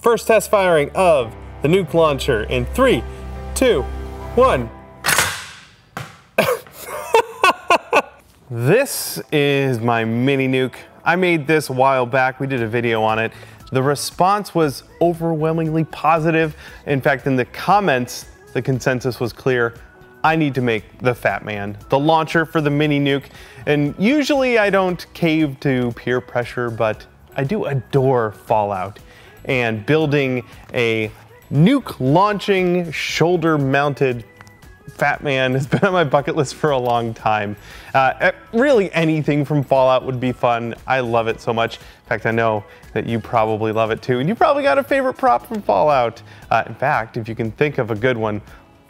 First test firing of the nuke launcher in three, two, one. this is my mini nuke. I made this a while back. We did a video on it. The response was overwhelmingly positive. In fact, in the comments, the consensus was clear. I need to make the Fat Man, the launcher for the mini nuke. And usually I don't cave to peer pressure, but I do adore Fallout and building a nuke launching shoulder mounted Fat Man has been on my bucket list for a long time. Uh, really anything from Fallout would be fun. I love it so much. In fact, I know that you probably love it too. And you probably got a favorite prop from Fallout. Uh, in fact, if you can think of a good one,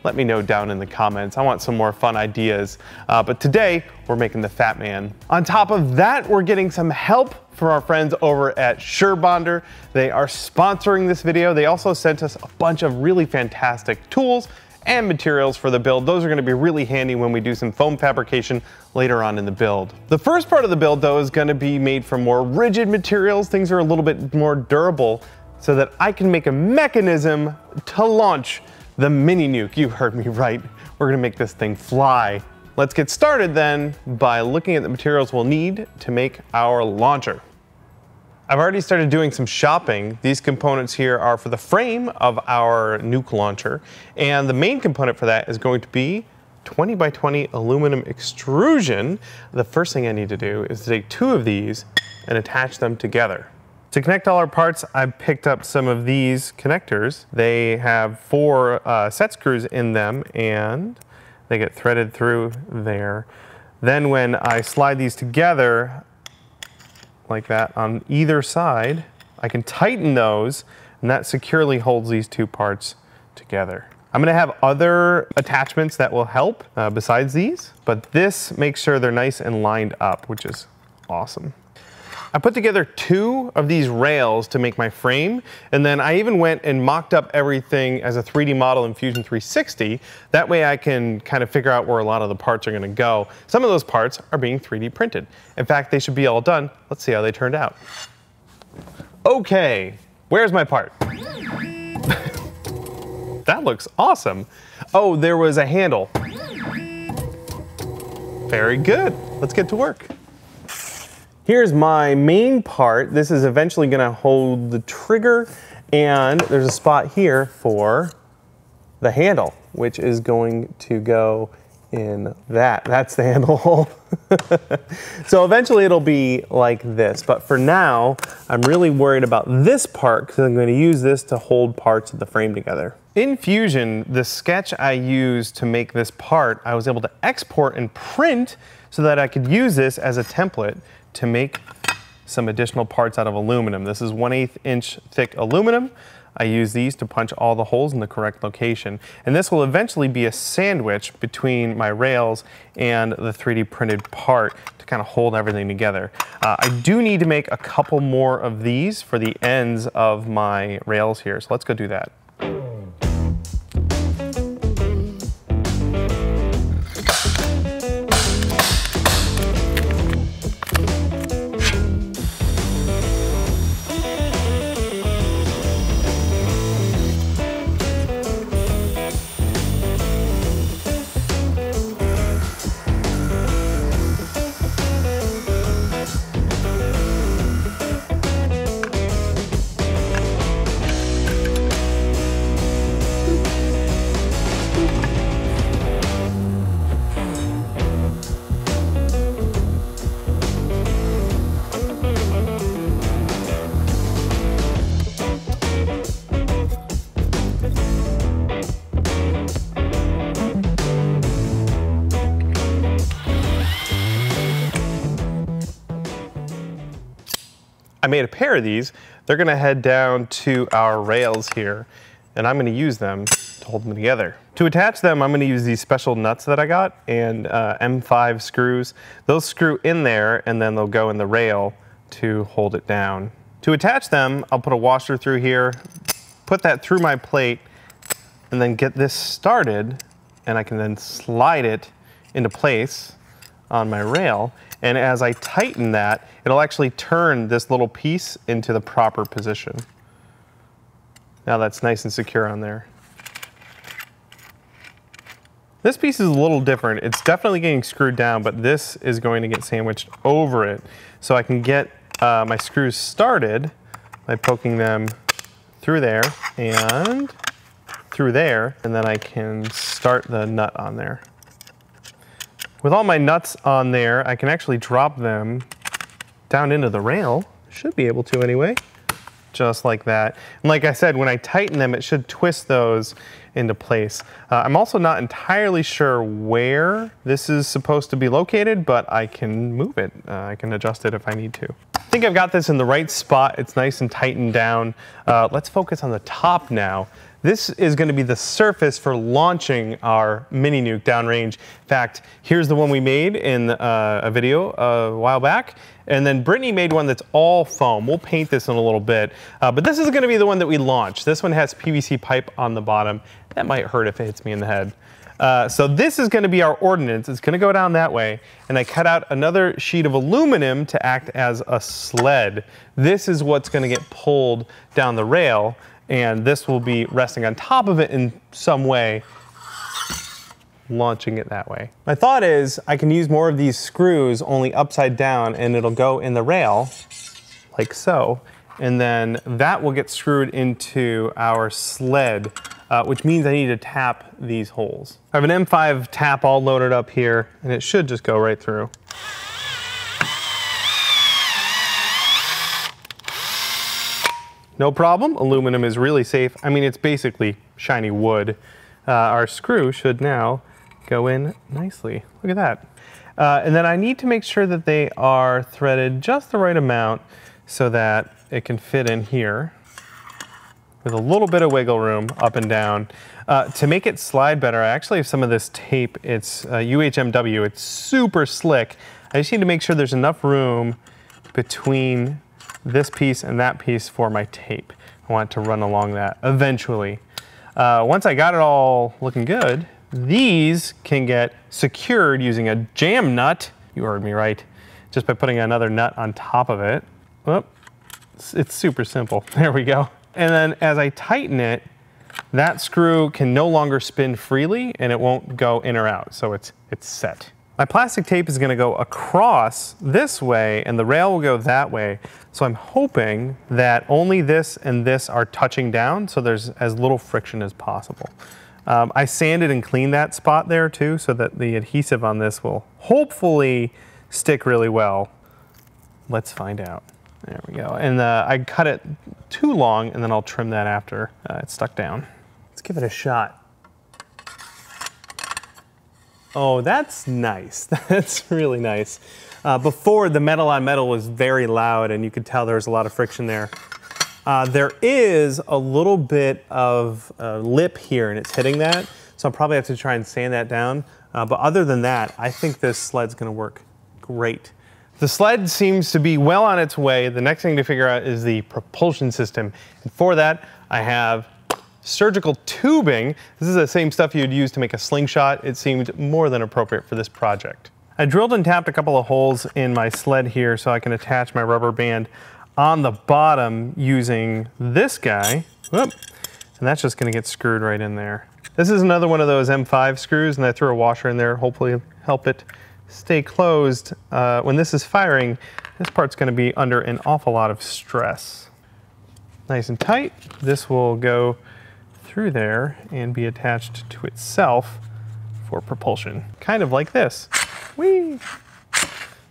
let me know down in the comments. I want some more fun ideas. Uh, but today, we're making the Fat Man. On top of that, we're getting some help from our friends over at SureBonder. They are sponsoring this video. They also sent us a bunch of really fantastic tools and materials for the build. Those are gonna be really handy when we do some foam fabrication later on in the build. The first part of the build though is gonna be made from more rigid materials. Things are a little bit more durable so that I can make a mechanism to launch the mini nuke. You heard me right. We're gonna make this thing fly. Let's get started then by looking at the materials we'll need to make our launcher. I've already started doing some shopping. These components here are for the frame of our nuke launcher, and the main component for that is going to be 20 by 20 aluminum extrusion. The first thing I need to do is to take two of these and attach them together. To connect all our parts, I picked up some of these connectors. They have four uh, set screws in them and they get threaded through there. Then when I slide these together like that on either side, I can tighten those and that securely holds these two parts together. I'm gonna have other attachments that will help uh, besides these, but this makes sure they're nice and lined up, which is awesome. I put together two of these rails to make my frame, and then I even went and mocked up everything as a 3D model in Fusion 360. That way I can kind of figure out where a lot of the parts are gonna go. Some of those parts are being 3D printed. In fact, they should be all done. Let's see how they turned out. Okay, where's my part? that looks awesome. Oh, there was a handle. Very good. Let's get to work. Here's my main part. This is eventually gonna hold the trigger and there's a spot here for the handle, which is going to go in that. That's the handle hole. so eventually it'll be like this, but for now, I'm really worried about this part because I'm gonna use this to hold parts of the frame together. In Fusion, the sketch I used to make this part, I was able to export and print so that I could use this as a template to make some additional parts out of aluminum. This is 1 8 inch thick aluminum. I use these to punch all the holes in the correct location. And this will eventually be a sandwich between my rails and the 3D printed part to kind of hold everything together. Uh, I do need to make a couple more of these for the ends of my rails here. So let's go do that. Made a pair of these. They're gonna head down to our rails here, and I'm gonna use them to hold them together. To attach them, I'm gonna use these special nuts that I got and uh, M5 screws. Those screw in there, and then they'll go in the rail to hold it down. To attach them, I'll put a washer through here, put that through my plate, and then get this started, and I can then slide it into place on my rail. And as I tighten that, it'll actually turn this little piece into the proper position. Now that's nice and secure on there. This piece is a little different. It's definitely getting screwed down, but this is going to get sandwiched over it. So I can get uh, my screws started by poking them through there and through there, and then I can start the nut on there. With all my nuts on there, I can actually drop them down into the rail. Should be able to anyway just like that. And like I said, when I tighten them, it should twist those into place. Uh, I'm also not entirely sure where this is supposed to be located, but I can move it. Uh, I can adjust it if I need to. I think I've got this in the right spot. It's nice and tightened down. Uh, let's focus on the top now. This is going to be the surface for launching our mini nuke downrange. In fact, here's the one we made in uh, a video a while back. And then Brittany made one that's all foam. We'll paint this in a little bit. Uh, but this is going to be the one that we launch. This one has PVC pipe on the bottom. That might hurt if it hits me in the head. Uh, so this is going to be our ordnance. It's going to go down that way. And I cut out another sheet of aluminum to act as a sled. This is what's going to get pulled down the rail and this will be resting on top of it in some way, launching it that way. My thought is I can use more of these screws only upside down and it'll go in the rail like so. And then that will get screwed into our sled, uh, which means I need to tap these holes. I have an M5 tap all loaded up here and it should just go right through. No problem, aluminum is really safe. I mean, it's basically shiny wood. Uh, our screw should now go in nicely. Look at that. Uh, and then I need to make sure that they are threaded just the right amount so that it can fit in here with a little bit of wiggle room up and down. Uh, to make it slide better, I actually have some of this tape. It's uh, UHMW, it's super slick. I just need to make sure there's enough room between this piece and that piece for my tape. I want to run along that eventually. Uh, once I got it all looking good, these can get secured using a jam nut, you heard me right, just by putting another nut on top of it. Oh, it's super simple, there we go. And then as I tighten it, that screw can no longer spin freely and it won't go in or out, so it's, it's set. My plastic tape is gonna go across this way and the rail will go that way. So I'm hoping that only this and this are touching down so there's as little friction as possible. Um, I sanded and cleaned that spot there too so that the adhesive on this will hopefully stick really well. Let's find out. There we go. And uh, I cut it too long and then I'll trim that after uh, it's stuck down. Let's give it a shot. Oh, that's nice. That's really nice. Uh, before, the metal on metal was very loud and you could tell there was a lot of friction there. Uh, there is a little bit of lip here and it's hitting that, so I'll probably have to try and sand that down. Uh, but other than that, I think this sled's gonna work great. The sled seems to be well on its way. The next thing to figure out is the propulsion system. And for that, I have surgical tubing. This is the same stuff you'd use to make a slingshot. It seemed more than appropriate for this project. I drilled and tapped a couple of holes in my sled here so I can attach my rubber band on the bottom using this guy. Whoop, and that's just gonna get screwed right in there. This is another one of those M5 screws and I threw a washer in there, hopefully help it stay closed. Uh, when this is firing, this part's gonna be under an awful lot of stress. Nice and tight. This will go through there and be attached to itself for propulsion. Kind of like this. Whee!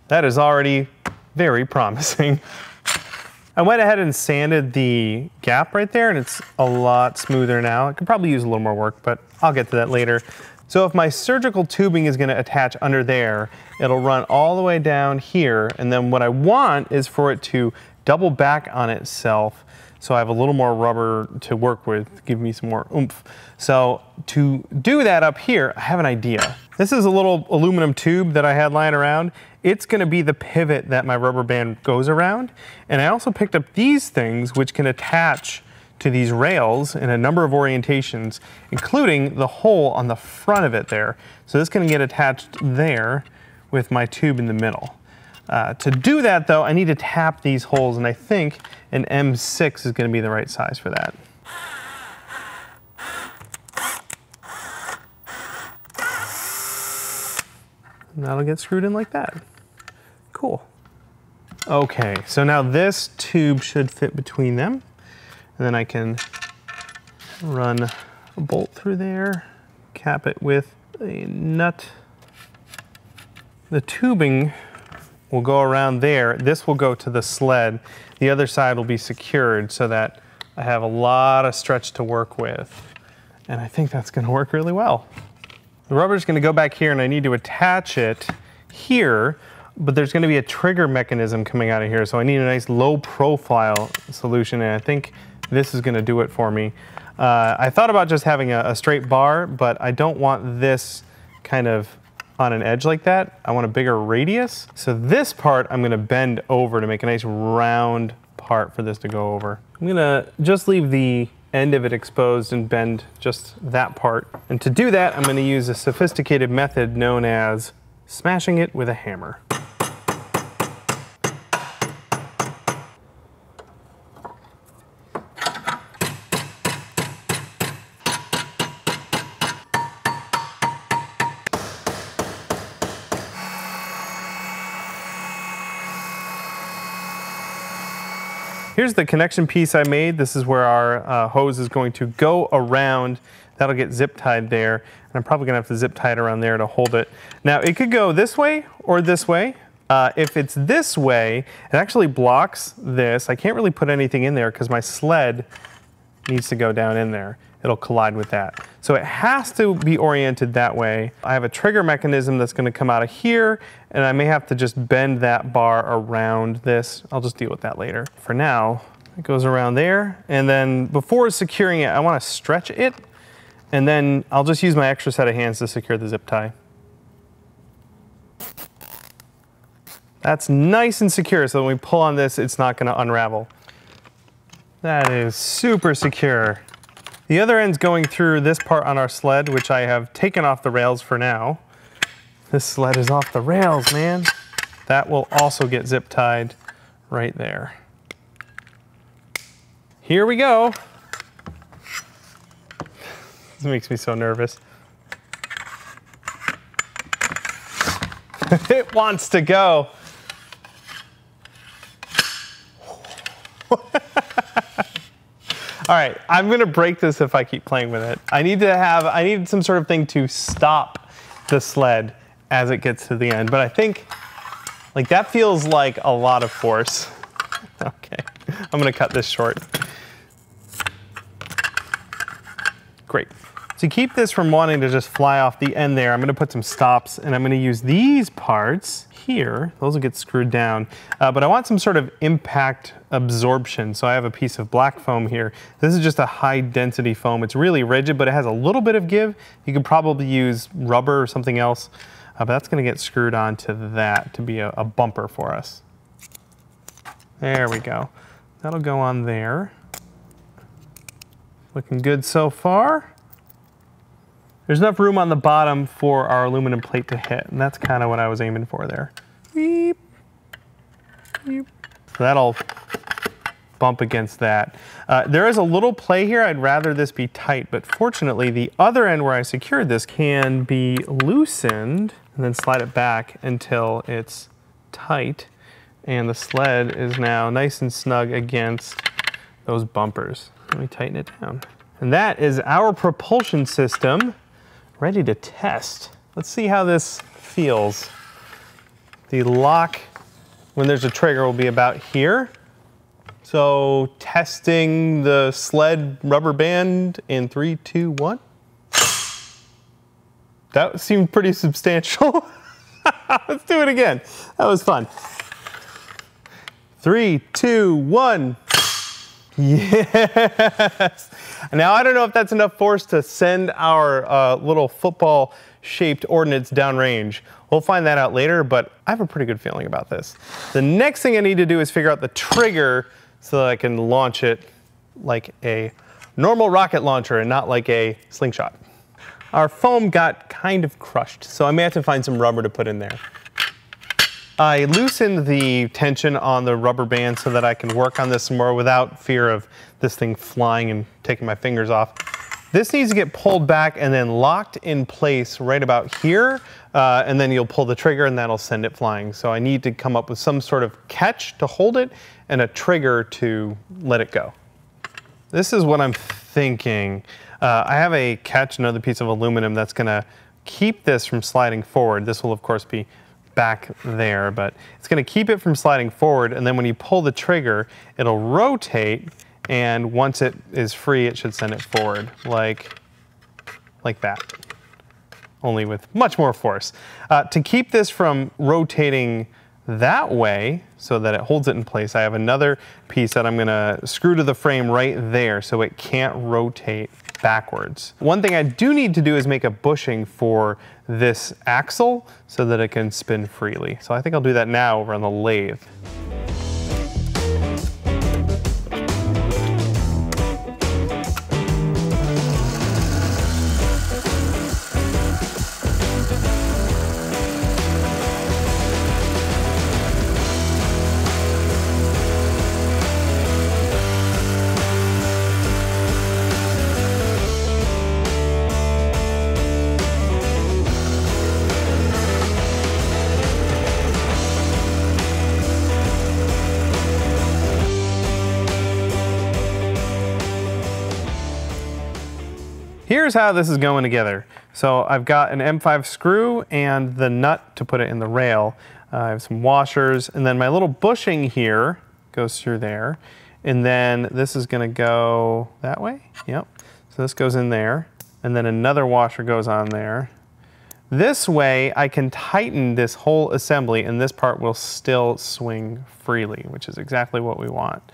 That is already very promising. I went ahead and sanded the gap right there and it's a lot smoother now. I could probably use a little more work, but I'll get to that later. So if my surgical tubing is gonna attach under there, it'll run all the way down here. And then what I want is for it to double back on itself so I have a little more rubber to work with, give me some more oomph. So to do that up here, I have an idea. This is a little aluminum tube that I had lying around. It's gonna be the pivot that my rubber band goes around. And I also picked up these things which can attach to these rails in a number of orientations, including the hole on the front of it there. So this can get attached there with my tube in the middle. Uh, to do that though, I need to tap these holes and I think an M6 is gonna be the right size for that. And that'll get screwed in like that. Cool. Okay, so now this tube should fit between them. And then I can run a bolt through there, cap it with a nut. The tubing will go around there. This will go to the sled. The other side will be secured so that I have a lot of stretch to work with. And I think that's gonna work really well. The rubber is gonna go back here and I need to attach it here, but there's gonna be a trigger mechanism coming out of here. So I need a nice low profile solution and I think this is gonna do it for me. Uh, I thought about just having a, a straight bar, but I don't want this kind of on an edge like that. I want a bigger radius. So this part I'm gonna bend over to make a nice round part for this to go over. I'm gonna just leave the end of it exposed and bend just that part. And to do that, I'm gonna use a sophisticated method known as smashing it with a hammer. Here's the connection piece I made. This is where our uh, hose is going to go around. That'll get zip tied there. And I'm probably gonna have to zip tie it around there to hold it. Now it could go this way or this way. Uh, if it's this way, it actually blocks this. I can't really put anything in there because my sled needs to go down in there. It'll collide with that. So it has to be oriented that way. I have a trigger mechanism that's gonna come out of here and I may have to just bend that bar around this. I'll just deal with that later. For now, it goes around there. And then before securing it, I wanna stretch it and then I'll just use my extra set of hands to secure the zip tie. That's nice and secure so when we pull on this, it's not gonna unravel. That is super secure. The other end's going through this part on our sled, which I have taken off the rails for now. This sled is off the rails, man. That will also get zip tied right there. Here we go. This makes me so nervous. it wants to go. All right, I'm gonna break this if I keep playing with it. I need to have, I need some sort of thing to stop the sled as it gets to the end. But I think, like that feels like a lot of force. okay, I'm gonna cut this short. Great. To keep this from wanting to just fly off the end there, I'm gonna put some stops and I'm gonna use these parts here, those will get screwed down, uh, but I want some sort of impact absorption. So I have a piece of black foam here. This is just a high density foam. It's really rigid, but it has a little bit of give. You could probably use rubber or something else, uh, but that's gonna get screwed onto that to be a, a bumper for us. There we go. That'll go on there. Looking good so far. There's enough room on the bottom for our aluminum plate to hit, and that's kind of what I was aiming for there. Beep. Beep. So that'll bump against that. Uh, there is a little play here. I'd rather this be tight, but fortunately the other end where I secured this can be loosened and then slide it back until it's tight. And the sled is now nice and snug against those bumpers. Let me tighten it down. And that is our propulsion system ready to test. Let's see how this feels. The lock, when there's a trigger, will be about here. So testing the sled rubber band in three, two, one. That seemed pretty substantial. Let's do it again. That was fun. Three, two, one. Yes. Now, I don't know if that's enough force to send our uh, little football shaped ordnance downrange. We'll find that out later, but I have a pretty good feeling about this. The next thing I need to do is figure out the trigger so that I can launch it like a normal rocket launcher and not like a slingshot. Our foam got kind of crushed, so I may have to find some rubber to put in there. I loosened the tension on the rubber band so that I can work on this more without fear of this thing flying and taking my fingers off. This needs to get pulled back and then locked in place right about here. Uh, and then you'll pull the trigger and that'll send it flying. So I need to come up with some sort of catch to hold it and a trigger to let it go. This is what I'm thinking. Uh, I have a catch, another piece of aluminum that's gonna keep this from sliding forward. This will of course be back there, but it's gonna keep it from sliding forward. And then when you pull the trigger, it'll rotate and once it is free, it should send it forward like, like that, only with much more force. Uh, to keep this from rotating that way so that it holds it in place, I have another piece that I'm gonna screw to the frame right there so it can't rotate backwards. One thing I do need to do is make a bushing for this axle so that it can spin freely. So I think I'll do that now over on the lathe. Here's how this is going together. So I've got an M5 screw and the nut to put it in the rail. Uh, I have some washers and then my little bushing here goes through there. And then this is gonna go that way, yep. So this goes in there and then another washer goes on there. This way I can tighten this whole assembly and this part will still swing freely, which is exactly what we want.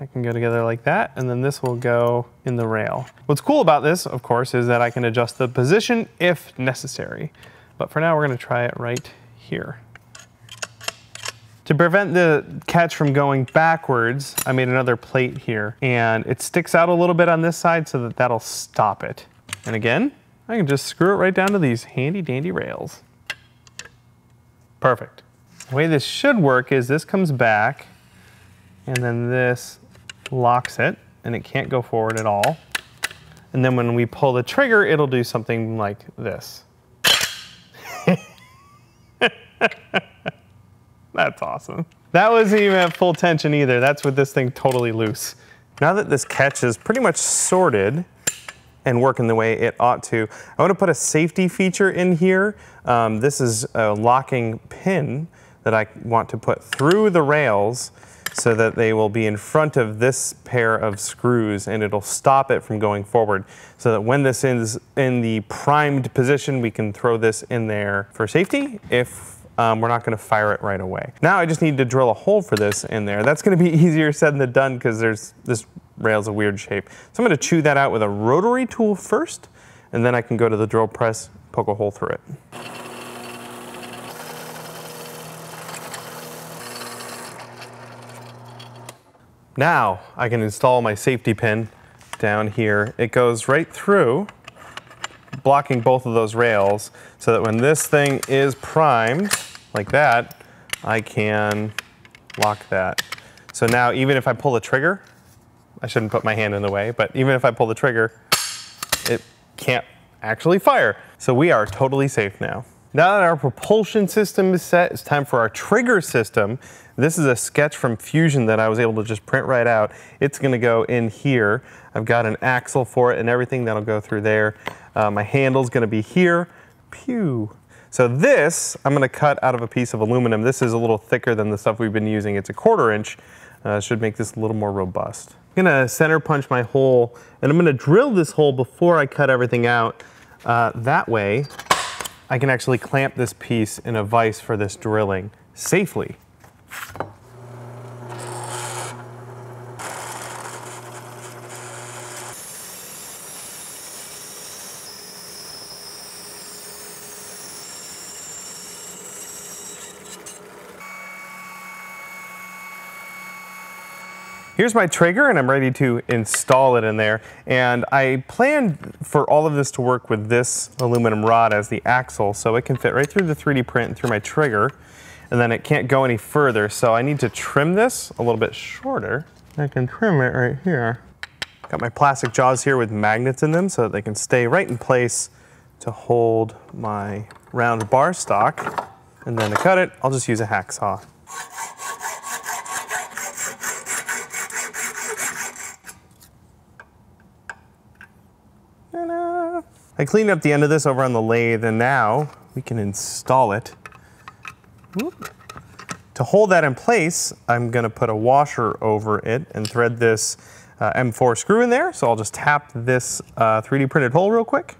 I can go together like that, and then this will go in the rail. What's cool about this, of course, is that I can adjust the position if necessary. But for now, we're gonna try it right here. To prevent the catch from going backwards, I made another plate here, and it sticks out a little bit on this side so that that'll stop it. And again, I can just screw it right down to these handy dandy rails. Perfect. The way this should work is this comes back, and then this locks it and it can't go forward at all. And then when we pull the trigger, it'll do something like this. That's awesome. That wasn't even at full tension either. That's with this thing totally loose. Now that this catch is pretty much sorted and working the way it ought to, I want to put a safety feature in here. Um, this is a locking pin that I want to put through the rails so that they will be in front of this pair of screws and it'll stop it from going forward so that when this is in the primed position, we can throw this in there for safety if um, we're not gonna fire it right away. Now I just need to drill a hole for this in there. That's gonna be easier said than done because there's this rail's a weird shape. So I'm gonna chew that out with a rotary tool first and then I can go to the drill press, poke a hole through it. Now I can install my safety pin down here. It goes right through, blocking both of those rails, so that when this thing is primed, like that, I can lock that. So now even if I pull the trigger, I shouldn't put my hand in the way, but even if I pull the trigger, it can't actually fire. So we are totally safe now. Now that our propulsion system is set, it's time for our trigger system. This is a sketch from Fusion that I was able to just print right out. It's gonna go in here. I've got an axle for it and everything that'll go through there. Uh, my handle's gonna be here. Pew. So this, I'm gonna cut out of a piece of aluminum. This is a little thicker than the stuff we've been using. It's a quarter inch. Uh, should make this a little more robust. I'm gonna center punch my hole and I'm gonna drill this hole before I cut everything out. Uh, that way, I can actually clamp this piece in a vise for this drilling safely. Here's my trigger and I'm ready to install it in there. And I planned for all of this to work with this aluminum rod as the axle so it can fit right through the 3D print and through my trigger and then it can't go any further. So I need to trim this a little bit shorter. I can trim it right here. Got my plastic jaws here with magnets in them so that they can stay right in place to hold my round bar stock. And then to cut it, I'll just use a hacksaw. I cleaned up the end of this over on the lathe and now we can install it. To hold that in place, I'm gonna put a washer over it and thread this uh, M4 screw in there. So I'll just tap this uh, 3D printed hole real quick.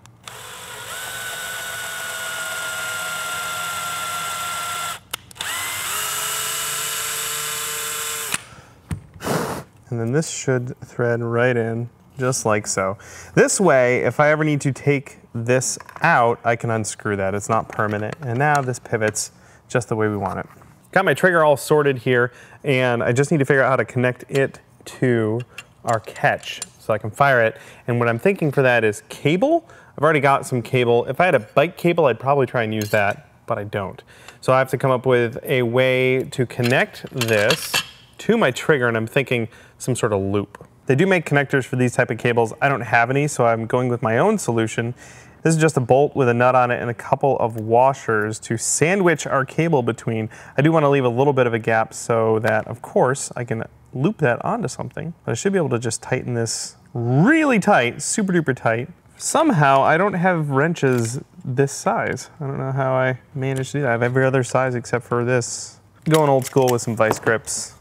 And then this should thread right in just like so. This way, if I ever need to take this out, I can unscrew that. It's not permanent. And now this pivots just the way we want it. Got my trigger all sorted here, and I just need to figure out how to connect it to our catch so I can fire it. And what I'm thinking for that is cable. I've already got some cable. If I had a bike cable, I'd probably try and use that, but I don't. So I have to come up with a way to connect this to my trigger, and I'm thinking some sort of loop. They do make connectors for these type of cables. I don't have any, so I'm going with my own solution. This is just a bolt with a nut on it and a couple of washers to sandwich our cable between. I do want to leave a little bit of a gap so that, of course, I can loop that onto something. But I should be able to just tighten this really tight, super duper tight. Somehow, I don't have wrenches this size. I don't know how I managed to do that. I have every other size except for this. Going old school with some vice grips.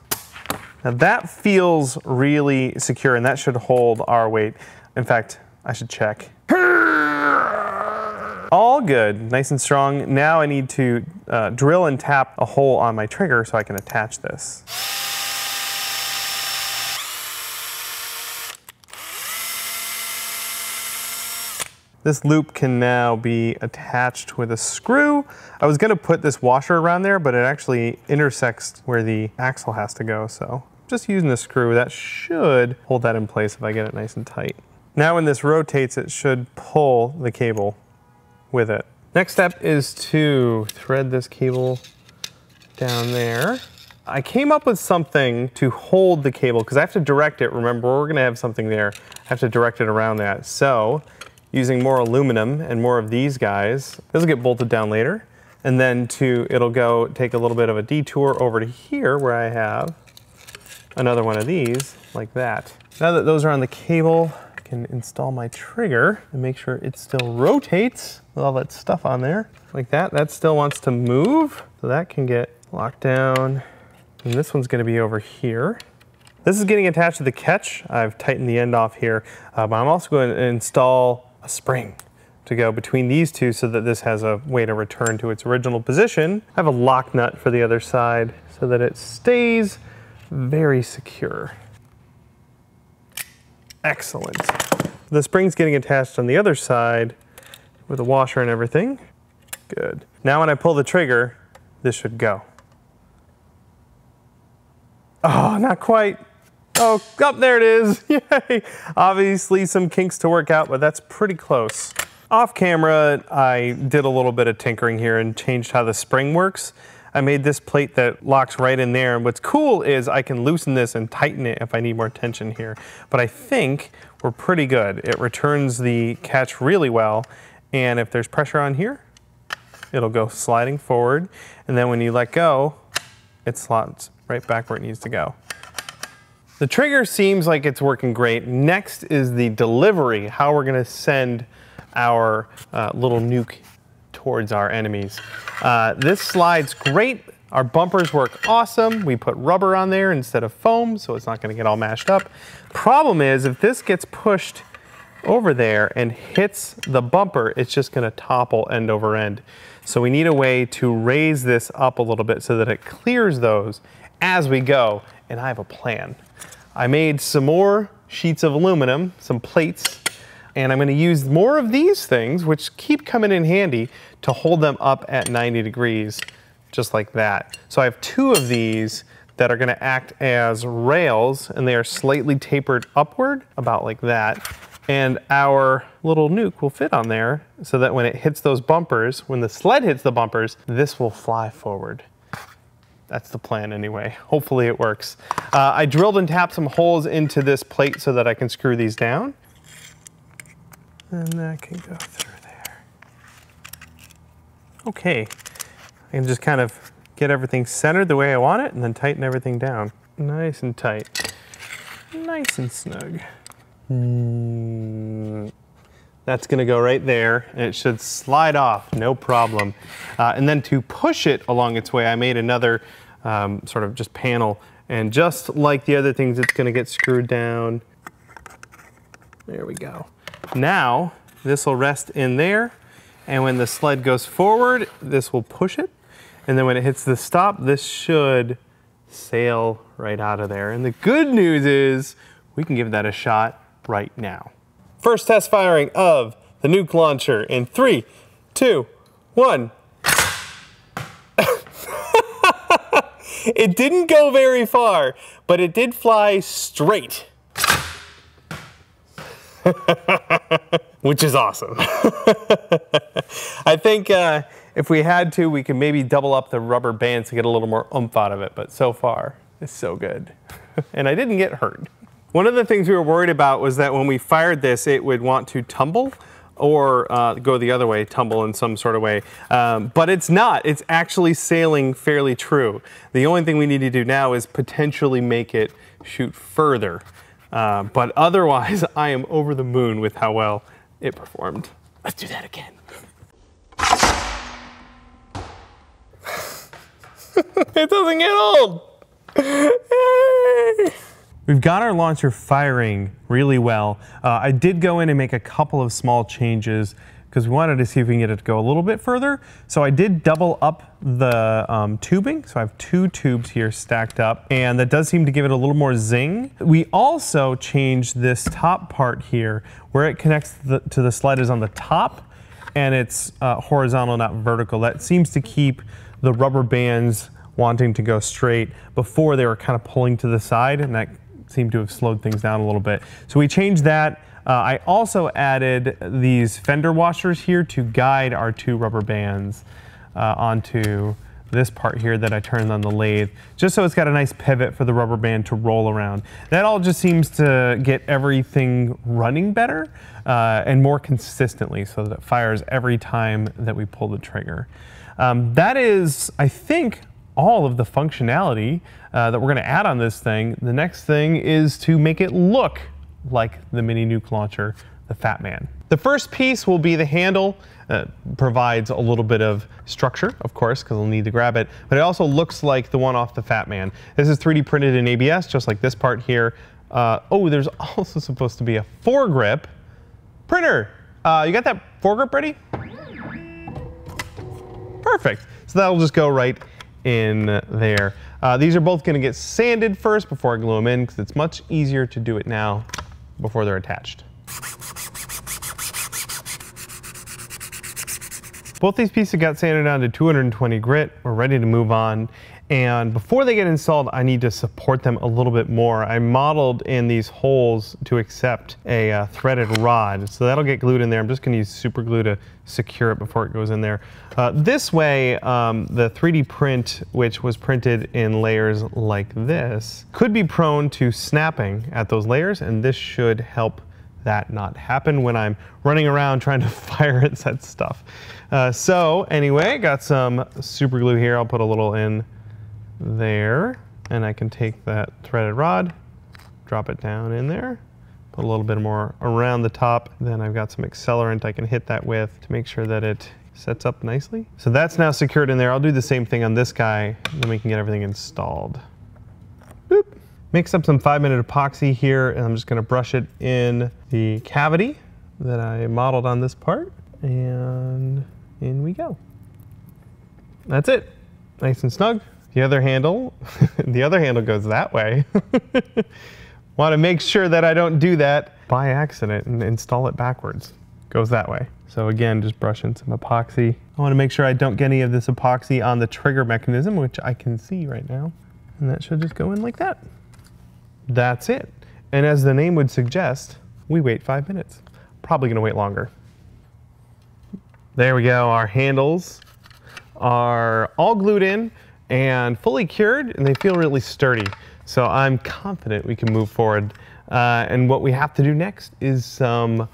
Now that feels really secure and that should hold our weight. In fact, I should check. Good, nice and strong. Now I need to uh, drill and tap a hole on my trigger so I can attach this. This loop can now be attached with a screw. I was gonna put this washer around there, but it actually intersects where the axle has to go, so just using the screw, that should hold that in place if I get it nice and tight. Now when this rotates, it should pull the cable with it. Next step is to thread this cable down there. I came up with something to hold the cable because I have to direct it. Remember, we're gonna have something there. I have to direct it around that. So using more aluminum and more of these guys. This will get bolted down later. And then to, it'll go take a little bit of a detour over to here where I have another one of these like that. Now that those are on the cable, I can install my trigger and make sure it still rotates with all that stuff on there. Like that, that still wants to move. So that can get locked down. And this one's gonna be over here. This is getting attached to the catch. I've tightened the end off here, uh, but I'm also going to install a spring to go between these two so that this has a way to return to its original position. I have a lock nut for the other side so that it stays very secure. Excellent. The spring's getting attached on the other side with a washer and everything. Good. Now when I pull the trigger, this should go. Oh, not quite. Oh, up there it is. Yay. Obviously some kinks to work out, but that's pretty close. Off camera, I did a little bit of tinkering here and changed how the spring works. I made this plate that locks right in there. And what's cool is I can loosen this and tighten it if I need more tension here. But I think we're pretty good. It returns the catch really well. And if there's pressure on here, it'll go sliding forward. And then when you let go, it slots right back where it needs to go. The trigger seems like it's working great. Next is the delivery, how we're gonna send our uh, little nuke towards our enemies. Uh, this slides great. Our bumpers work awesome. We put rubber on there instead of foam, so it's not gonna get all mashed up. Problem is, if this gets pushed over there and hits the bumper, it's just gonna topple end over end. So we need a way to raise this up a little bit so that it clears those as we go, and I have a plan. I made some more sheets of aluminum, some plates, and I'm gonna use more of these things, which keep coming in handy, to hold them up at 90 degrees, just like that. So I have two of these that are gonna act as rails, and they are slightly tapered upward, about like that. And our little nuke will fit on there so that when it hits those bumpers, when the sled hits the bumpers, this will fly forward. That's the plan anyway. Hopefully it works. Uh, I drilled and tapped some holes into this plate so that I can screw these down. And that can go through there. Okay, I can just kind of get everything centered the way I want it and then tighten everything down. Nice and tight. Nice and snug. Mm. That's gonna go right there and it should slide off, no problem. Uh, and then to push it along its way, I made another um, sort of just panel. And just like the other things, it's gonna get screwed down. There we go. Now, this will rest in there. And when the sled goes forward, this will push it. And then when it hits the stop, this should sail right out of there. And the good news is we can give that a shot right now. First test firing of the nuke launcher in three, two, one. it didn't go very far, but it did fly straight. Which is awesome. I think uh, if we had to, we could maybe double up the rubber bands to get a little more oomph out of it, but so far, it's so good. and I didn't get hurt. One of the things we were worried about was that when we fired this, it would want to tumble or uh, go the other way, tumble in some sort of way. Um, but it's not. It's actually sailing fairly true. The only thing we need to do now is potentially make it shoot further. Uh, but otherwise, I am over the moon with how well it performed. Let's do that again. it doesn't get old. We've got our launcher firing really well. Uh, I did go in and make a couple of small changes because we wanted to see if we can get it to go a little bit further. So I did double up the um, tubing. So I have two tubes here stacked up and that does seem to give it a little more zing. We also changed this top part here where it connects the, to the sled is on the top and it's uh, horizontal, not vertical. That seems to keep the rubber bands wanting to go straight before they were kind of pulling to the side and that seemed to have slowed things down a little bit. So we changed that. Uh, I also added these fender washers here to guide our two rubber bands uh, onto this part here that I turned on the lathe, just so it's got a nice pivot for the rubber band to roll around. That all just seems to get everything running better uh, and more consistently so that it fires every time that we pull the trigger. Um, that is, I think, all of the functionality uh, that we're going to add on this thing. The next thing is to make it look like the mini nuke launcher, the Fat Man. The first piece will be the handle. Uh, provides a little bit of structure, of course, because we'll need to grab it, but it also looks like the one off the Fat Man. This is 3D printed in ABS, just like this part here. Uh, oh, there's also supposed to be a foregrip. Printer, uh, you got that foregrip ready? Perfect. So that'll just go right in there. Uh, these are both gonna get sanded first before I glue them in because it's much easier to do it now before they're attached. Both these pieces got sanded down to 220 grit. We're ready to move on. And before they get installed, I need to support them a little bit more. I modeled in these holes to accept a uh, threaded rod. So that'll get glued in there. I'm just gonna use super glue to secure it before it goes in there. Uh, this way, um, the 3D print, which was printed in layers like this, could be prone to snapping at those layers, and this should help that not happen when I'm running around trying to fire at that stuff. Uh, so anyway, got some super glue here. I'll put a little in there, and I can take that threaded rod, drop it down in there, put a little bit more around the top. Then I've got some accelerant I can hit that with to make sure that it sets up nicely. So that's now secured in there. I'll do the same thing on this guy, then we can get everything installed. Boop. Mix up some five minute epoxy here, and I'm just gonna brush it in the cavity that I modeled on this part, and in we go. That's it, nice and snug. The other handle, the other handle goes that way. Want to make sure that I don't do that by accident and install it backwards. Goes that way. So again, just brush in some epoxy. I want to make sure I don't get any of this epoxy on the trigger mechanism, which I can see right now. And that should just go in like that. That's it. And as the name would suggest, we wait five minutes. Probably gonna wait longer. There we go, our handles are all glued in and fully cured, and they feel really sturdy. So I'm confident we can move forward. Uh, and what we have to do next is some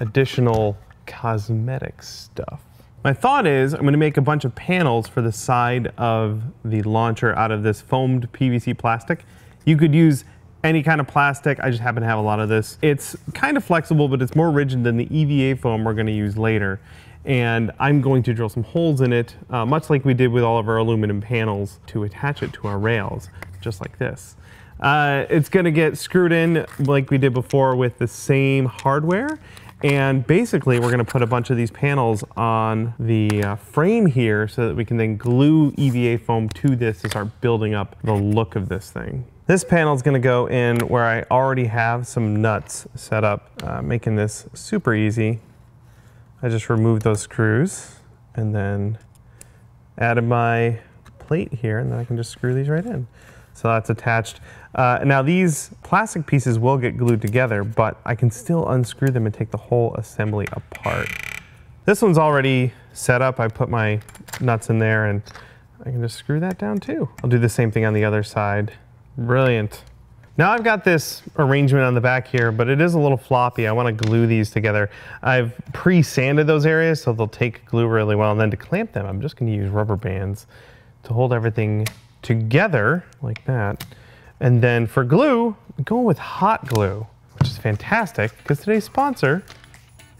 additional cosmetic stuff. My thought is I'm going to make a bunch of panels for the side of the launcher out of this foamed PVC plastic. You could use any kind of plastic. I just happen to have a lot of this. It's kind of flexible, but it's more rigid than the EVA foam we're going to use later. And I'm going to drill some holes in it, uh, much like we did with all of our aluminum panels, to attach it to our rails, just like this. Uh, it's going to get screwed in like we did before with the same hardware. And basically, we're going to put a bunch of these panels on the uh, frame here so that we can then glue EVA foam to this to start building up the look of this thing. This panel is going to go in where I already have some nuts set up, uh, making this super easy. I just removed those screws and then added my plate here and then I can just screw these right in. So that's attached. Uh, now these plastic pieces will get glued together, but I can still unscrew them and take the whole assembly apart. This one's already set up. I put my nuts in there and I can just screw that down too. I'll do the same thing on the other side. Brilliant. Now I've got this arrangement on the back here, but it is a little floppy. I want to glue these together. I've pre-sanded those areas so they'll take glue really well. And then to clamp them, I'm just going to use rubber bands to hold everything together like that. And then for glue, I'm going with hot glue, which is fantastic because today's sponsor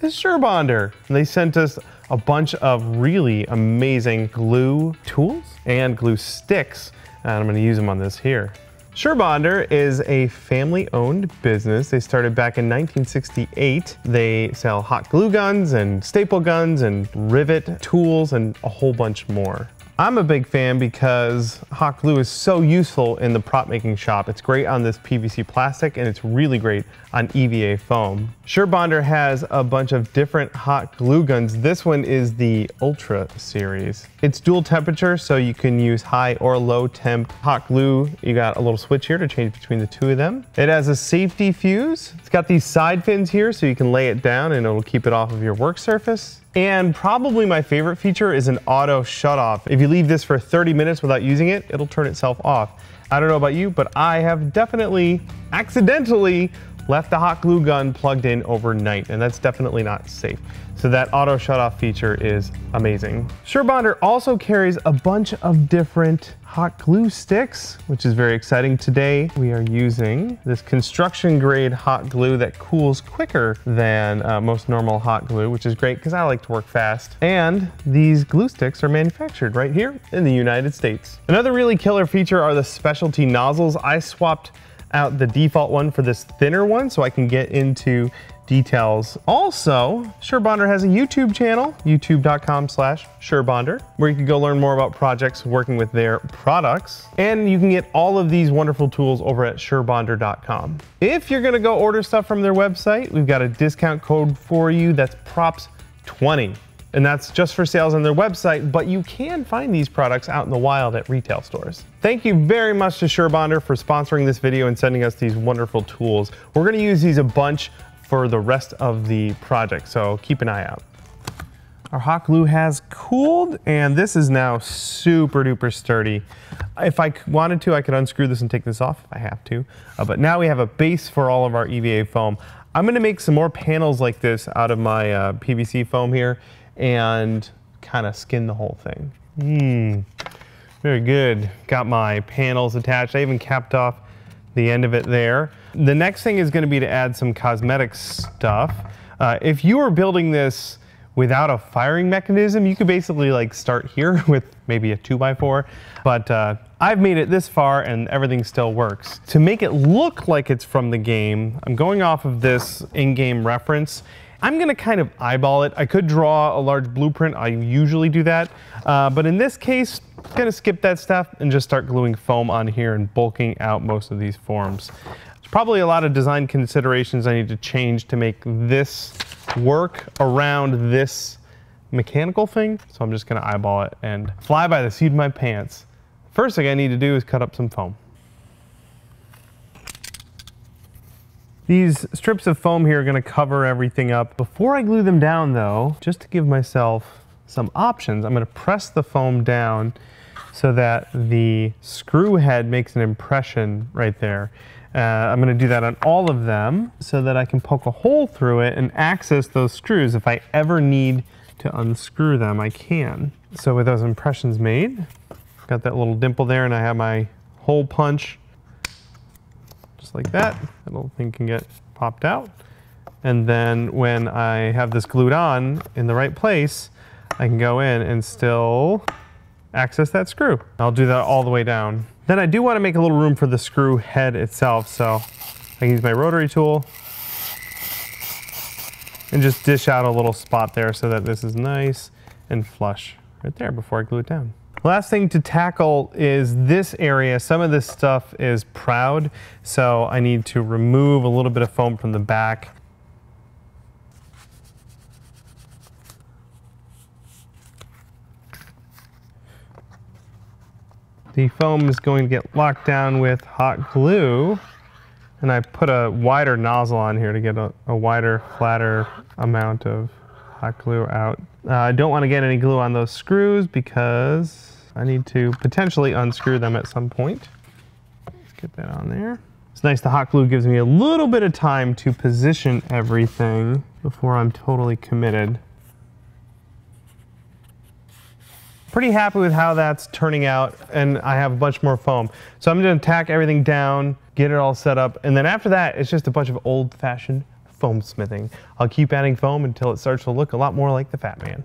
is SureBonder. And they sent us a bunch of really amazing glue tools and glue sticks. And I'm going to use them on this here. SureBonder is a family-owned business. They started back in 1968. They sell hot glue guns and staple guns and rivet tools and a whole bunch more. I'm a big fan because hot glue is so useful in the prop making shop. It's great on this PVC plastic and it's really great on EVA foam. SureBonder has a bunch of different hot glue guns. This one is the Ultra series. It's dual temperature so you can use high or low temp hot glue. You got a little switch here to change between the two of them. It has a safety fuse. It's got these side fins here so you can lay it down and it'll keep it off of your work surface. And probably my favorite feature is an auto shut off. If you leave this for 30 minutes without using it, it'll turn itself off. I don't know about you, but I have definitely accidentally left the hot glue gun plugged in overnight, and that's definitely not safe. So that auto shut off feature is amazing. SureBonder also carries a bunch of different hot glue sticks, which is very exciting. Today we are using this construction grade hot glue that cools quicker than uh, most normal hot glue, which is great because I like to work fast. And these glue sticks are manufactured right here in the United States. Another really killer feature are the specialty nozzles. I swapped out the default one for this thinner one so I can get into details. Also, SureBonder has a YouTube channel, youtube.com slash SureBonder, where you can go learn more about projects working with their products. And you can get all of these wonderful tools over at SureBonder.com. If you're gonna go order stuff from their website, we've got a discount code for you that's PROPS20 and that's just for sales on their website, but you can find these products out in the wild at retail stores. Thank you very much to SureBonder for sponsoring this video and sending us these wonderful tools. We're gonna use these a bunch for the rest of the project, so keep an eye out. Our hot glue has cooled and this is now super duper sturdy. If I wanted to, I could unscrew this and take this off if I have to. Uh, but now we have a base for all of our EVA foam. I'm gonna make some more panels like this out of my uh, PVC foam here and kind of skin the whole thing. Mmm, very good. Got my panels attached. I even capped off the end of it there. The next thing is gonna be to add some cosmetic stuff. Uh, if you were building this without a firing mechanism, you could basically like start here with maybe a two by four, but uh, I've made it this far and everything still works. To make it look like it's from the game, I'm going off of this in-game reference I'm gonna kind of eyeball it. I could draw a large blueprint. I usually do that. Uh, but in this case, gonna skip that stuff and just start gluing foam on here and bulking out most of these forms. There's probably a lot of design considerations I need to change to make this work around this mechanical thing. So I'm just gonna eyeball it and fly by the seat of my pants. First thing I need to do is cut up some foam. These strips of foam here are gonna cover everything up. Before I glue them down though, just to give myself some options, I'm gonna press the foam down so that the screw head makes an impression right there. Uh, I'm going to do that on all of them so that I can poke a hole through it and access those screws. If I ever need to unscrew them, I can. So with those impressions made, got that little dimple there and I have my hole punch just like that. That little thing can get popped out. And then when I have this glued on in the right place, I can go in and still access that screw. I'll do that all the way down. Then I do want to make a little room for the screw head itself, so I can use my rotary tool and just dish out a little spot there so that this is nice and flush right there before I glue it down. Last thing to tackle is this area. Some of this stuff is proud, so I need to remove a little bit of foam from the back. The foam is going to get locked down with hot glue. And I put a wider nozzle on here to get a, a wider, flatter amount of hot glue out. Uh, I don't want to get any glue on those screws because I need to potentially unscrew them at some point. Let's get that on there. It's nice the hot glue gives me a little bit of time to position everything before I'm totally committed. pretty happy with how that's turning out and I have a bunch more foam. So I'm gonna tack everything down, get it all set up, and then after that, it's just a bunch of old fashioned foam smithing. I'll keep adding foam until it starts to look a lot more like the Fat Man.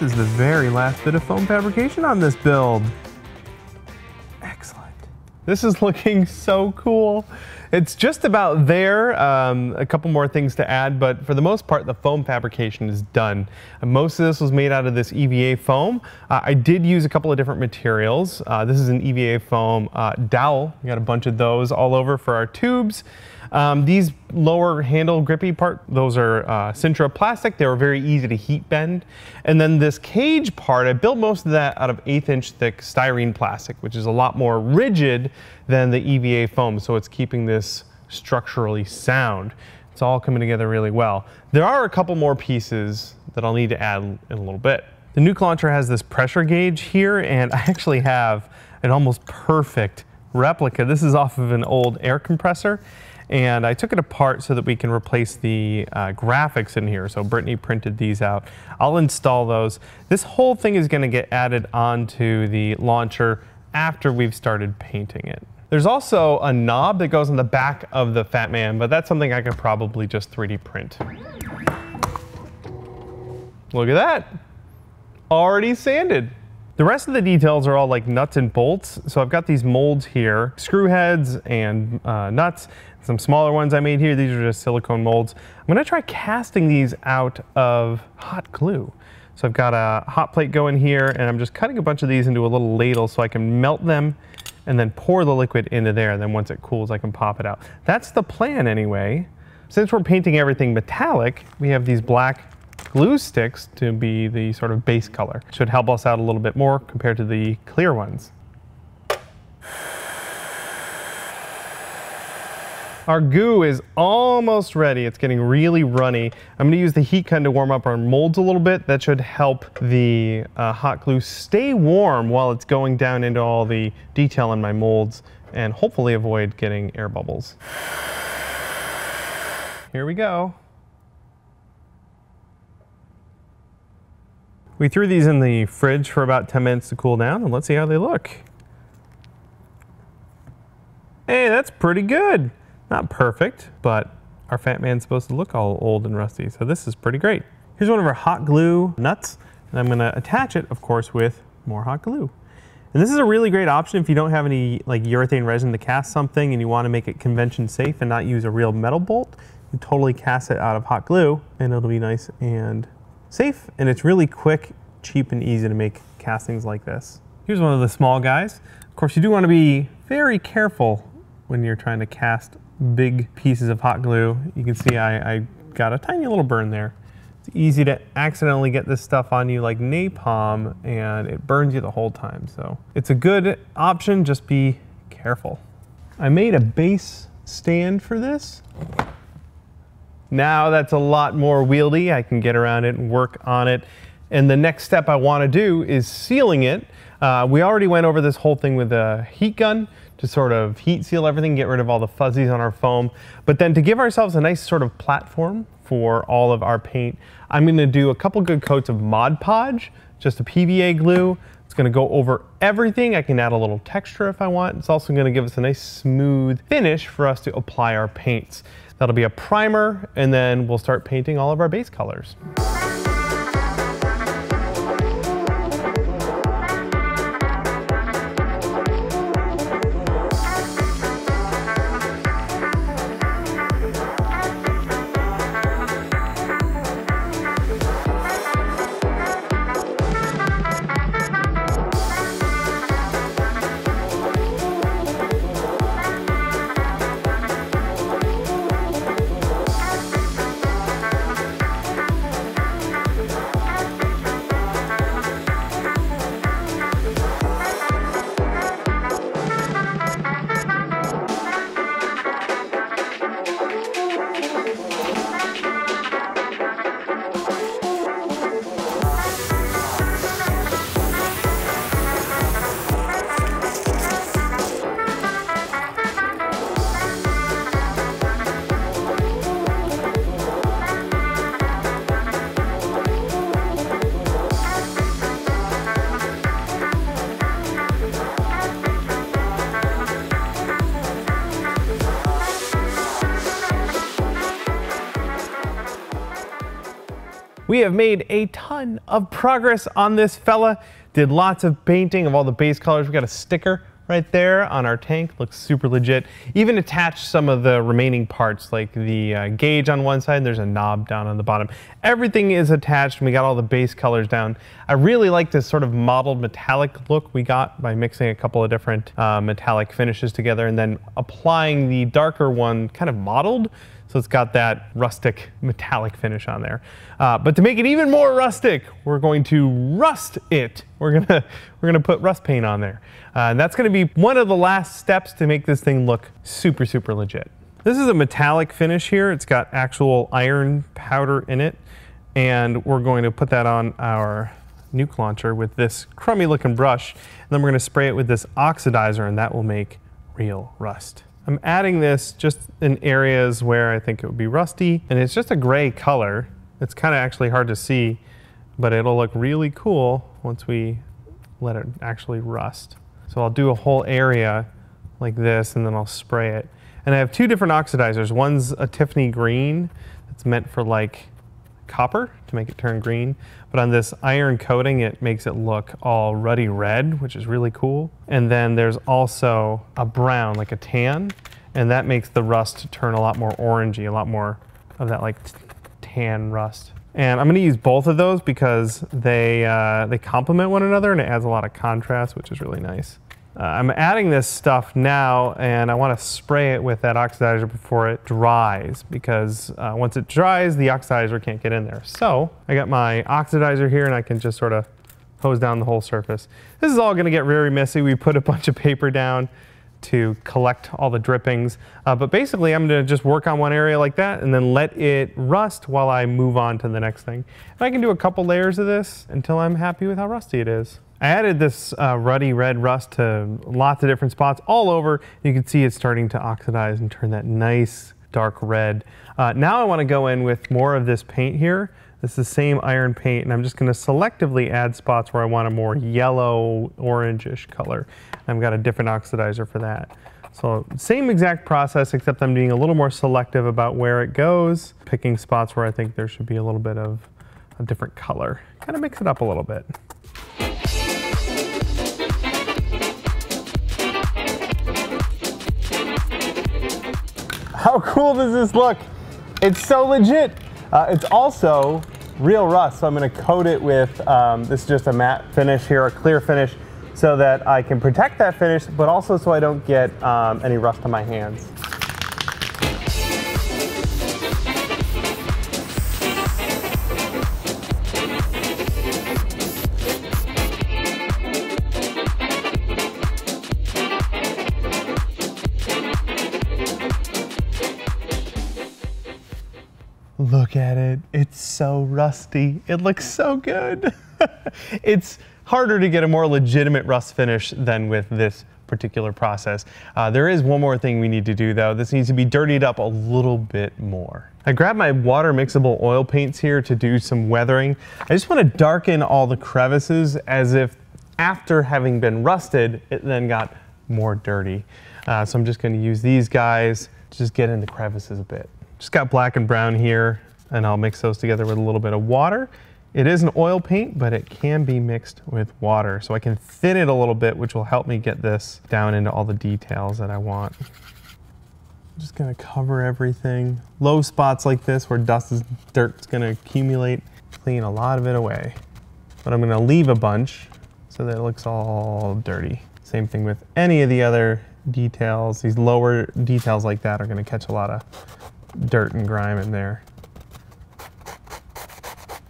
This is the very last bit of foam fabrication on this build. Excellent. This is looking so cool. It's just about there. Um, a couple more things to add, but for the most part, the foam fabrication is done. Uh, most of this was made out of this EVA foam. Uh, I did use a couple of different materials. Uh, this is an EVA foam uh, dowel. We got a bunch of those all over for our tubes. Um, these lower handle grippy part, those are uh, Sintra plastic. They were very easy to heat bend. And then this cage part, I built most of that out of eighth inch thick styrene plastic, which is a lot more rigid than the EVA foam. So it's keeping this structurally sound. It's all coming together really well. There are a couple more pieces that I'll need to add in a little bit. The Nuke launcher has this pressure gauge here, and I actually have an almost perfect replica. This is off of an old air compressor, and I took it apart so that we can replace the uh, graphics in here. So Brittany printed these out. I'll install those. This whole thing is gonna get added onto the launcher after we've started painting it. There's also a knob that goes on the back of the Fat Man, but that's something I could probably just 3D print. Look at that, already sanded. The rest of the details are all like nuts and bolts. So I've got these molds here, screw heads and uh, nuts. Some smaller ones I made here, these are just silicone molds. I'm gonna try casting these out of hot glue. So I've got a hot plate going here and I'm just cutting a bunch of these into a little ladle so I can melt them and then pour the liquid into there. And then once it cools, I can pop it out. That's the plan anyway. Since we're painting everything metallic, we have these black glue sticks to be the sort of base color. Should help us out a little bit more compared to the clear ones. Our goo is almost ready. It's getting really runny. I'm gonna use the heat gun to warm up our molds a little bit. That should help the uh, hot glue stay warm while it's going down into all the detail in my molds and hopefully avoid getting air bubbles. Here we go. We threw these in the fridge for about 10 minutes to cool down and let's see how they look. Hey, that's pretty good. Not perfect, but our Fat Man's supposed to look all old and rusty, so this is pretty great. Here's one of our hot glue nuts, and I'm gonna attach it, of course, with more hot glue. And this is a really great option if you don't have any like urethane resin to cast something and you wanna make it convention safe and not use a real metal bolt, you totally cast it out of hot glue and it'll be nice and safe. And it's really quick, cheap, and easy to make castings like this. Here's one of the small guys. Of course, you do wanna be very careful when you're trying to cast big pieces of hot glue. You can see I, I got a tiny little burn there. It's easy to accidentally get this stuff on you like napalm and it burns you the whole time. So it's a good option, just be careful. I made a base stand for this. Now that's a lot more wieldy. I can get around it and work on it. And the next step I wanna do is sealing it. Uh, we already went over this whole thing with a heat gun to sort of heat seal everything, get rid of all the fuzzies on our foam. But then to give ourselves a nice sort of platform for all of our paint, I'm gonna do a couple good coats of Mod Podge, just a PVA glue. It's gonna go over everything. I can add a little texture if I want. It's also gonna give us a nice smooth finish for us to apply our paints. That'll be a primer, and then we'll start painting all of our base colors. We have made a ton of progress on this fella. Did lots of painting of all the base colors. We got a sticker right there on our tank. Looks super legit. Even attached some of the remaining parts like the uh, gauge on one side. There's a knob down on the bottom. Everything is attached and we got all the base colors down. I really like this sort of mottled metallic look we got by mixing a couple of different uh, metallic finishes together and then applying the darker one kind of mottled so it's got that rustic metallic finish on there. Uh, but to make it even more rustic, we're going to rust it. We're gonna, we're gonna put rust paint on there. Uh, and that's gonna be one of the last steps to make this thing look super, super legit. This is a metallic finish here. It's got actual iron powder in it. And we're going to put that on our nuke launcher with this crummy looking brush. And then we're gonna spray it with this oxidizer and that will make real rust. I'm adding this just in areas where I think it would be rusty, and it's just a gray color. It's kind of actually hard to see, but it'll look really cool once we let it actually rust. So I'll do a whole area like this, and then I'll spray it. And I have two different oxidizers. One's a Tiffany green that's meant for like copper to make it turn green. But on this iron coating, it makes it look all ruddy red, which is really cool. And then there's also a brown, like a tan, and that makes the rust turn a lot more orangey, a lot more of that like tan rust. And I'm gonna use both of those because they, uh, they complement one another and it adds a lot of contrast, which is really nice. Uh, I'm adding this stuff now and I want to spray it with that oxidizer before it dries because uh, once it dries the oxidizer can't get in there. So I got my oxidizer here and I can just sort of hose down the whole surface. This is all going to get very messy. We put a bunch of paper down to collect all the drippings. Uh, but basically I'm going to just work on one area like that and then let it rust while I move on to the next thing. And I can do a couple layers of this until I'm happy with how rusty it is. I added this uh, ruddy red rust to lots of different spots all over. You can see it's starting to oxidize and turn that nice dark red. Uh, now I want to go in with more of this paint here. This is the same iron paint, and I'm just going to selectively add spots where I want a more yellow, orangish color. I've got a different oxidizer for that. So same exact process, except I'm being a little more selective about where it goes, picking spots where I think there should be a little bit of a different color. Kind of mix it up a little bit. How cool does this look? It's so legit. Uh, it's also real rust, so I'm gonna coat it with, um, this is just a matte finish here, a clear finish, so that I can protect that finish, but also so I don't get um, any rust on my hands. It's so rusty. It looks so good. it's harder to get a more legitimate rust finish than with this particular process. Uh, there is one more thing we need to do though. This needs to be dirtied up a little bit more. I grabbed my water mixable oil paints here to do some weathering. I just want to darken all the crevices as if after having been rusted, it then got more dirty. Uh, so I'm just going to use these guys to just get in the crevices a bit. Just got black and brown here, and I'll mix those together with a little bit of water. It is an oil paint, but it can be mixed with water. So I can thin it a little bit, which will help me get this down into all the details that I want. I'm just gonna cover everything. Low spots like this where dust is dirt's gonna accumulate, clean a lot of it away. But I'm gonna leave a bunch so that it looks all dirty. Same thing with any of the other details. These lower details like that are gonna catch a lot of dirt and grime in there.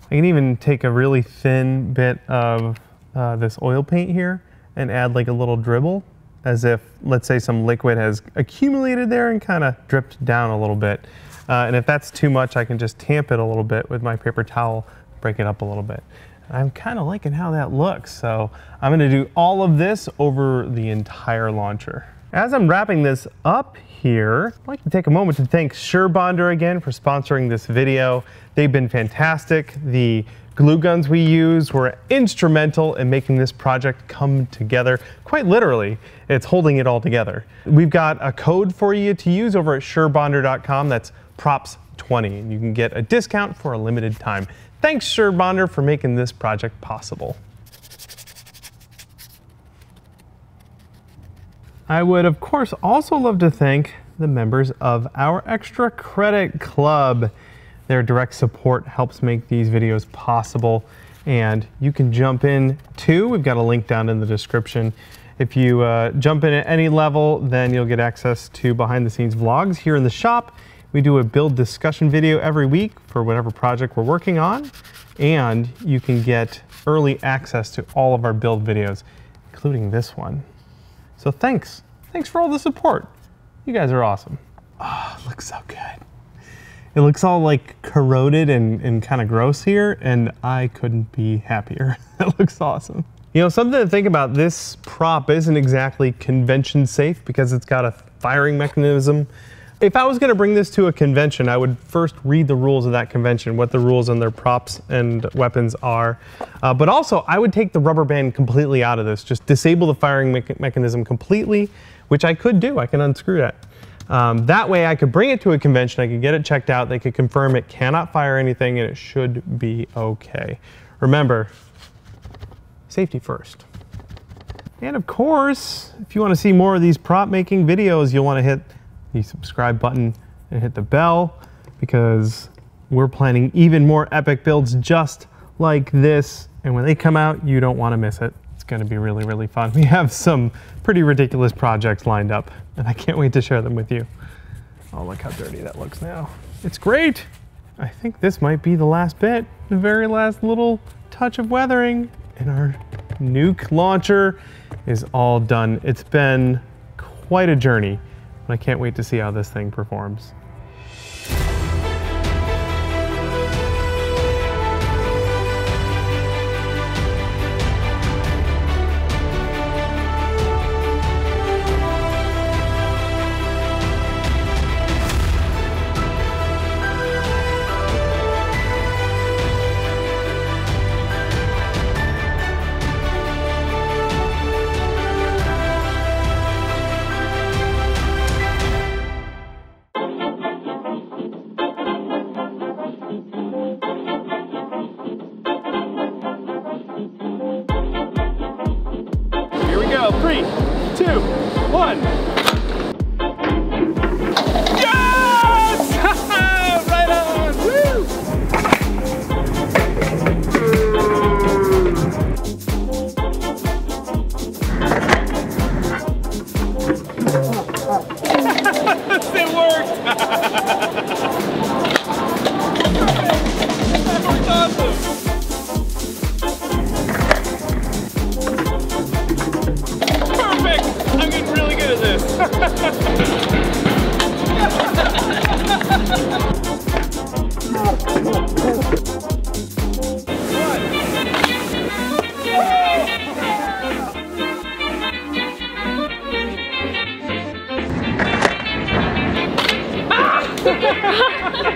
I can even take a really thin bit of uh, this oil paint here and add like a little dribble as if, let's say some liquid has accumulated there and kind of dripped down a little bit. Uh, and if that's too much, I can just tamp it a little bit with my paper towel, break it up a little bit. I'm kind of liking how that looks. So I'm gonna do all of this over the entire launcher. As I'm wrapping this up here. I'd like to take a moment to thank SureBonder again for sponsoring this video. They've been fantastic. The glue guns we use were instrumental in making this project come together. Quite literally, it's holding it all together. We've got a code for you to use over at surebonder.com. That's props20, and you can get a discount for a limited time. Thanks, SureBonder, for making this project possible. I would, of course, also love to thank the members of our Extra Credit Club. Their direct support helps make these videos possible, and you can jump in too. We've got a link down in the description. If you uh, jump in at any level, then you'll get access to behind the scenes vlogs here in the shop. We do a build discussion video every week for whatever project we're working on, and you can get early access to all of our build videos, including this one. So thanks. Thanks for all the support. You guys are awesome. Oh, it looks so good. It looks all like corroded and, and kind of gross here, and I couldn't be happier. it looks awesome. You know, something to think about, this prop isn't exactly convention safe because it's got a firing mechanism. If I was gonna bring this to a convention, I would first read the rules of that convention, what the rules on their props and weapons are. Uh, but also, I would take the rubber band completely out of this, just disable the firing me mechanism completely, which I could do, I can unscrew that. Um, that way I could bring it to a convention, I could get it checked out, they could confirm it cannot fire anything and it should be okay. Remember, safety first. And of course, if you want to see more of these prop making videos, you'll want to hit the subscribe button and hit the bell because we're planning even more epic builds just like this. And when they come out, you don't want to miss it. It's going to be really, really fun. We have some pretty ridiculous projects lined up and I can't wait to share them with you. Oh, look how dirty that looks now. It's great. I think this might be the last bit, the very last little touch of weathering and our nuke launcher is all done. It's been quite a journey, but I can't wait to see how this thing performs. Printer,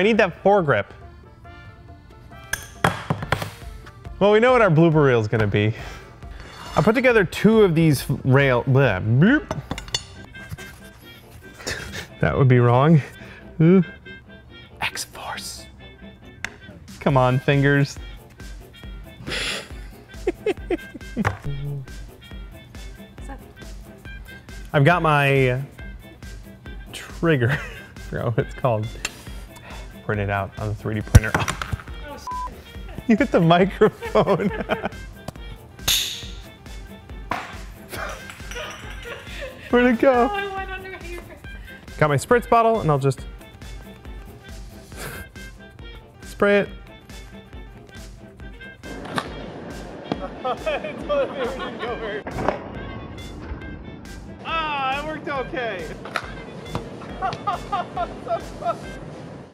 I need that foregrip. Well, we know what our blooper reel is gonna be. I put together two of these rail, bleh, that would be wrong. X-Force. Come on, fingers. I've got my trigger, I forgot what it's called, printed out on the 3D printer. you hit the microphone. Where'd it go? Got my spritz bottle and I'll just spray it. toilet paper didn't go very Ah, it worked okay.